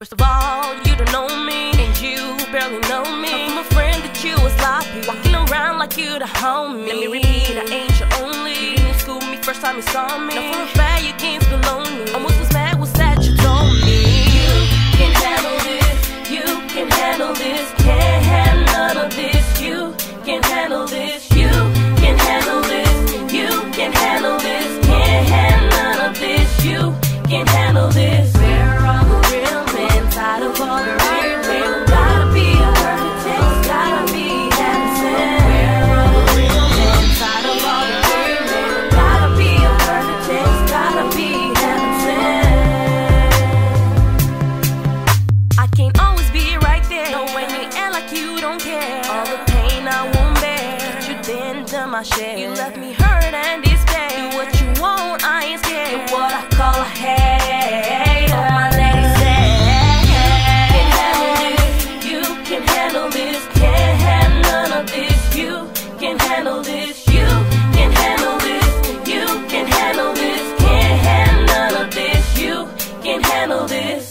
First of all, you don't know me, and you barely know me. I'm a friend that you was sloppy, walking around like you the homie. Let me repeat, I ain't your only. You didn't school me first time you saw me. Now for a fact, you can't like you don't care. All the pain I won't bear. You did to my share. You left me hurt and despair. Do what you want, I ain't scared. You're what I call a hater. All my ladies. You can handle this, can't none of this. You can handle this. handle this.